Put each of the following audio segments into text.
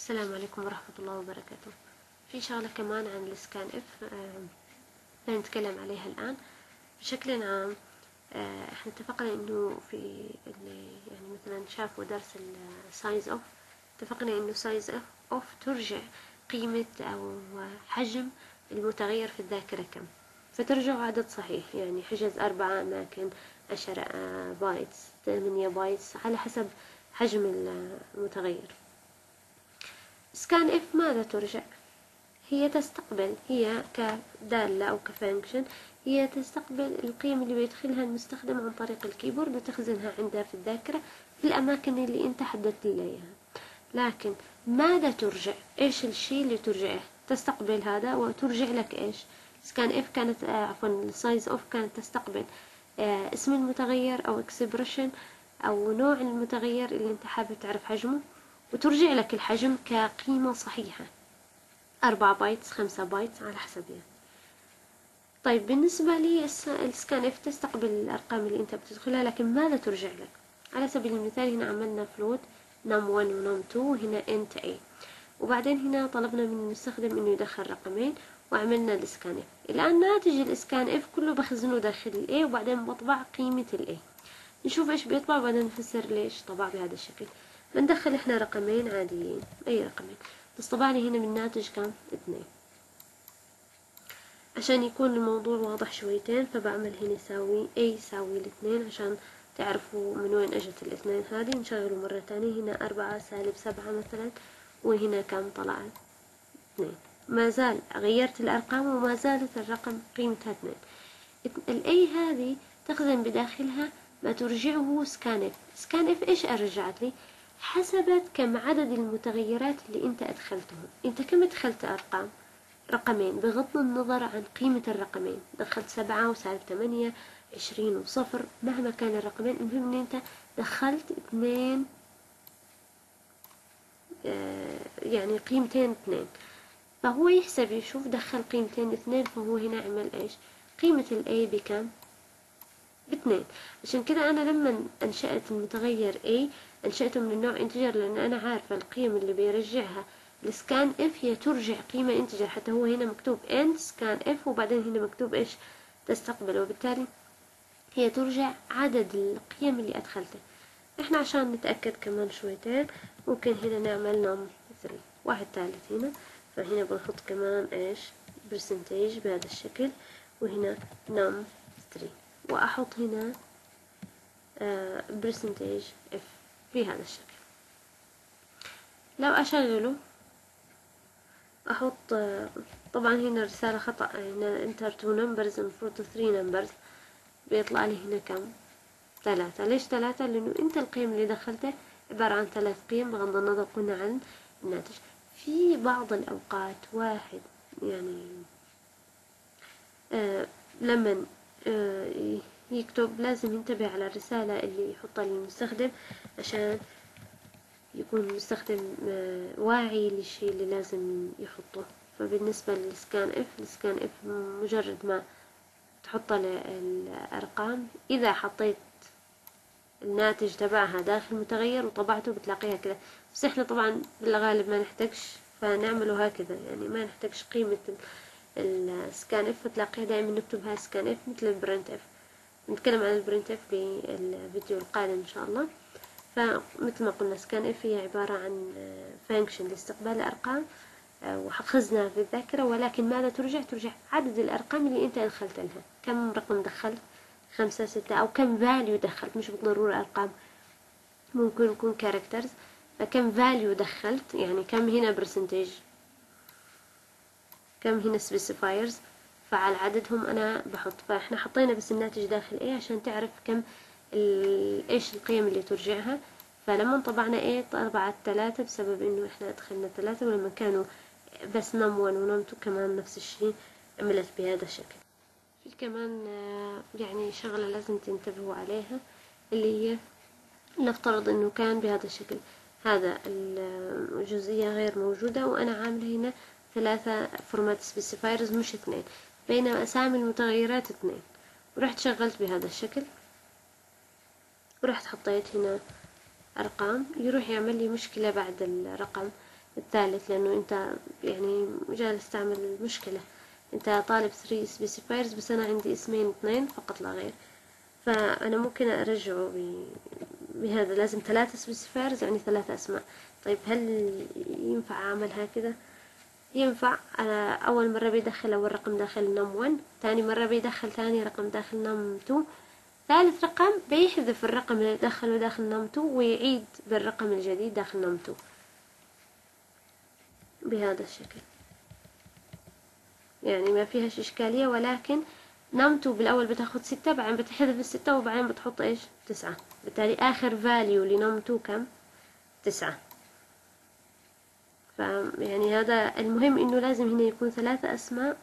السلام عليكم ورحمة الله وبركاته. في شغلة كمان عن ال scanf آه نتكلم عليها الآن. بشكل عام آه إحنا اتفقنا إنه في اللي يعني مثلا شافوا درس ال sizeof اتفقنا إنه sizeof of ترجع قيمة أو حجم المتغير في الذاكرة كم. فترجع عدد صحيح يعني حجز أربعة أماكن عشرة bytes ثمانية bytes على حسب حجم المتغير. scanf ماذا ترجع؟ هي تستقبل هي كدالة أو ك function هي تستقبل القيم اللي بيدخلها المستخدم عن طريق الكيبورد وتخزنها عندها في الذاكرة في الأماكن اللي أنت حددت لها إياها. لكن ماذا ترجع؟ إيش الشيء اللي ترجعه؟ تستقبل هذا وترجع لك إيش؟ scanf كانت آه عفوا ال sizeof كانت تستقبل آه اسم المتغير أو expression أو نوع المتغير اللي أنت حابب تعرف حجمه. وترجع لك الحجم كقيمة صحيحة. أربعة bytes خمسة bytes على حسب يعني طيب بالنسبة لي ال scanf تستقبل الأرقام اللي أنت بتدخلها لكن ماذا ترجع لك؟ على سبيل المثال هنا عملنا float num 1 و num 2 وهنا int a وبعدين هنا طلبنا من المستخدم إنه يدخل رقمين وعملنا ال scanf. الآن ناتج ال scanf كله بخزنه داخل ال a وبعدين بطبع قيمة ال a نشوف إيش بيطبع وبعدين نفسر ليش طبع بهذا الشكل. بندخل إحنا رقمين عاديين. أي رقمين بس طبع لي هنا بالناتج كان اثنين. عشان يكون الموضوع واضح شويتين فبعمل هنا يساوي a يساوي الاثنين عشان تعرفوا من وين إجت الاثنين هذه. نشغله مرة تانية. هنا أربعة سالب سبعة مثلا وهنا كم طلع؟ اثنين. ما زال غيرت الأرقام وما زالت الرقم قيمتها اثنين. ال a هذه تخزن بداخلها ما ترجعه scanf scanf إيش رجعت لي؟ حسبت كم عدد المتغيرات اللي انت ادخلتهم. انت كم دخلت ارقام؟ رقمين بغض النظر عن قيمة الرقمين. دخلت سبعة وسالب ثمانية عشرين وصفر. مهما كان الرقمين المهم إن انت دخلت اثنين يعني قيمتين اثنين. فهو يحسب يشوف دخل قيمتين اثنين فهو هنا عمل إيش؟ قيمة ال a بكم؟ باثنين. عشان كده أنا لما أنشأت المتغير a أنشأته من النوع integer لأن أنا عارفة القيم اللي بيرجعها. ال scanf هي ترجع قيمة integer حتى هو هنا مكتوب ان scanf وبعدين هنا مكتوب إيش؟ تستقبل. وبالتالي هي ترجع عدد القيم اللي أدخلته. إحنا عشان نتأكد كمان شويتين ممكن هنا نعمل num 3 واحد ثالث هنا. فهنا بنحط كمان إيش؟ percentage بهذا الشكل. وهنا num 3 وأحط هنا percentage f بهذا الشكل. لو أشغله أحط طبعا هنا رسالة خطأ هنا enter two numbers المفروض three numbers. بيطلع لي هنا كم؟ ثلاثة. ليش ثلاثة؟ لأنه أنت القيم اللي دخلته عبارة عن ثلاث قيم بغض النظر قلنا عن الناتج. في بعض الأوقات واحد يعني آه لما آه يكتب لازم ينتبه على الرسالة اللي يحطها للمستخدم عشان يكون المستخدم آه واعي للشيء اللي لازم يحطه. فبالنسبة لل scanf ال scanf مجرد ما تحط الأرقام إذا حطيت الناتج تبعها داخل متغير وطبعته بتلاقيها كذا. بس إحنا طبعا بالغالب ما نحتاجش فنعمله هكذا. يعني ما نحتاجش قيمة ال scanf فتلاقيها دائما نكتبها scanf مثل ال printf نتكلم عن ال printf بالفيديو القادم إن شاء الله. فمثل ما قلنا scanf هي عبارة عن function لاستقبال الأرقام وخزنها في الذاكرة ولكن ماذا ترجع؟ ترجع عدد الأرقام اللي أنت دخلت لها. كم رقم دخلت؟ خمسة ستة أو كم value دخلت؟ مش بالضرورة أرقام ممكن يكون characters فكم value دخلت؟ يعني كم هنا percentage كم هنا specifiers فعلى عددهم أنا بحط. فإحنا حطينا بس الناتج داخل a عشان تعرف كم إيش القيم اللي ترجعها. فلما طبعنا a طبعت ثلاثة بسبب إنه إحنا دخلنا ثلاثة ولما كانوا بس num 1 و num 2 كمان نفس الشيء عملت بهذا الشكل. في كمان يعني شغلة لازم تنتبهوا عليها اللي هي نفترض إنه كان بهذا الشكل. هذا الجزئية غير موجودة وأنا عاملة هنا ثلاثة format specifiers مش اثنين بينما أسامي المتغيرات اثنين. ورحت شغلت بهذا الشكل. ورحت حطيت هنا أرقام. يروح يعمل لي مشكلة بعد الرقم الثالث لأنه أنت يعني جالس تعمل مشكلة أنت طالب 3 specifiers بس أنا عندي اسمين اثنين فقط لا غير. فأنا ممكن أرجعه بهذا. لازم ثلاثة specifiers يعني ثلاثة أسماء. طيب هل ينفع أعمل هكذا؟ ينفع أنا أول مرة بيدخل أول رقم داخل نم 1 ثاني مرة بيدخل ثاني رقم داخل نم 2 ثالث رقم بيحذف الرقم اللي دخله داخل نم 2 ويعيد بالرقم الجديد داخل نم 2 بهذا الشكل. يعني ما فيهاش إشكالية ولكن نم 2 بالأول بتاخد ستة بعدين بتحذف الستة وبعدين بتحط إيش؟ تسعة. بالتالي آخر فاليو لنم 2 كم؟ تسعة. فيعني هذا المهم إنه لازم هنا يكون ثلاثة أسماء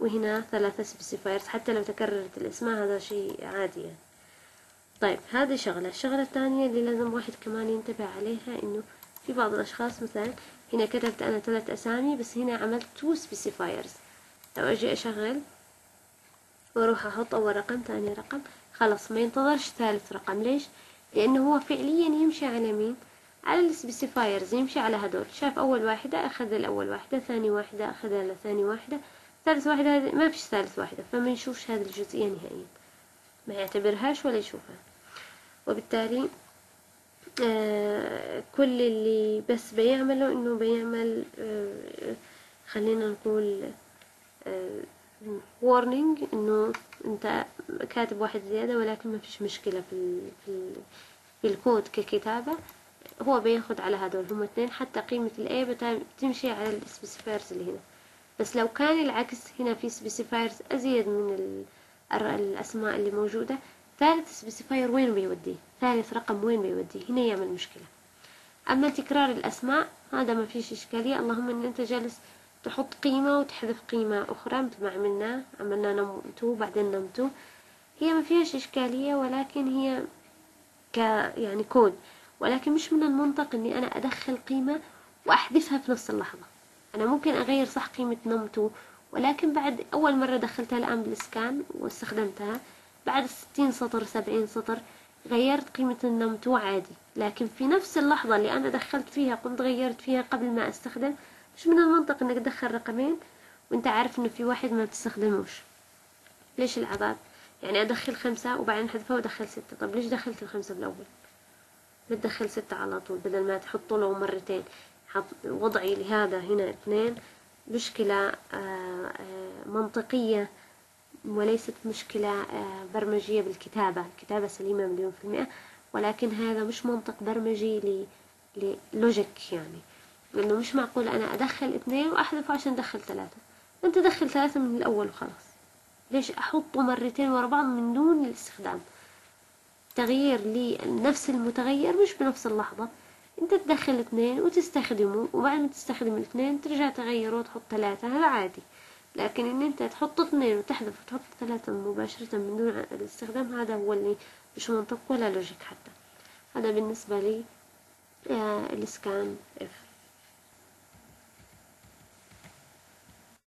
وهنا ثلاثة specifiers حتى لو تكررت الأسماء هذا شيء عادي يعني. طيب هذه شغلة الشغلة الثانية اللي لازم واحد كمان ينتبه عليها إنه في بعض الأشخاص مثلا هنا كتبت أنا ثلاث أسامي بس هنا عملت two specifiers لو أجي أشغل وأروح أحط أول رقم ثاني رقم خلاص ما ينتظرش ثالث رقم ليش؟ لأنه هو فعليا يمشي على مين؟ على ال specifiers يمشي على هدول. شاف أول واحدة أخذ الأول واحدة ثاني واحدة أخذ ثاني واحدة. ثالث واحدة ما فيش ثالث واحدة فما يشوفش هذه الجزئية نهائيا. ما يعتبرهاش ولا يشوفها. وبالتالي آه كل اللي بس بيعمله إنه بيعمل آه خلينا نقول آه warning إنه أنت كاتب واحد زيادة ولكن ما فيش مشكلة في في, في الكود ككتابة. هو بياخد على هدول هم اثنين حتى قيمة الاي بتمشي على ال specifiers اللي هنا. بس لو كان العكس هنا في specifiers أزيد من الأسماء اللي موجودة. ثالث specifier وين بيوديه؟ ثالث رقم وين بيوديه؟ هنا يعمل مشكلة. أما تكرار الأسماء هذا ما فيش إشكالية. اللهم إن أنت جالس تحط قيمة وتحذف قيمة أخرى مثل ما عملنا عملنا num two بعدين num two. هي ما فيهاش إشكالية ولكن هي ك يعني كود ولكن مش من المنطق إني أنا أدخل قيمة وأحذفها في نفس اللحظة. أنا ممكن أغير صح قيمة num two ولكن بعد أول مرة دخلتها الآن بال scan واستخدمتها بعد ستين سطر سبعين سطر غيرت قيمة ال num two عادي. لكن في نفس اللحظة اللي أنا دخلت فيها قمت غيرت فيها قبل ما أستخدم مش من المنطق إنك تدخل رقمين وأنت عارف إنه في واحد ما بتستخدموش. ليش العذاب؟ يعني أدخل خمسة وبعدين أحذفها وأدخل ستة. طب ليش دخلت الخمسة بالأول؟ بتدخل ستة على طول بدل ما تحط له مرتين. حط وضعي لهذا هنا اثنين. مشكلة آه، آه، منطقية وليست مشكلة آه، برمجية بالكتابة. الكتابة سليمة مليون في المئة ولكن هذا مش منطق برمجي للوجيك يعني. لأنه مش معقول أنا أدخل اثنين وأحذفه عشان أدخل ثلاثة. أنت دخل ثلاثة من الأول وخلاص. ليش أحطه مرتين ورا بعض من دون الاستخدام؟ تغيير لنفس المتغير مش بنفس اللحظة. انت تدخل اثنين وتستخدمه وبعد ما تستخدم الاثنين ترجع تغيره وتحط ثلاثة هذا عادي. لكن ان انت تحط اثنين وتحذف وتحط ثلاثة مباشرة من دون الاستخدام هذا هو اللي مش منطق ولا لوجيك حتى. هذا بالنسبة لي آه، الاسكان اف